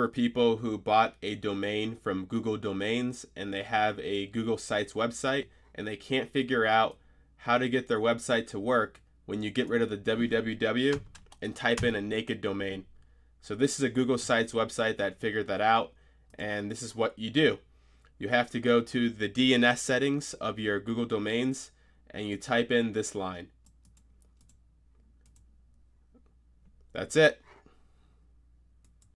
for people who bought a domain from Google Domains and they have a Google Sites website and they can't figure out how to get their website to work when you get rid of the www and type in a naked domain. So this is a Google Sites website that figured that out and this is what you do. You have to go to the DNS settings of your Google domains and you type in this line. That's it.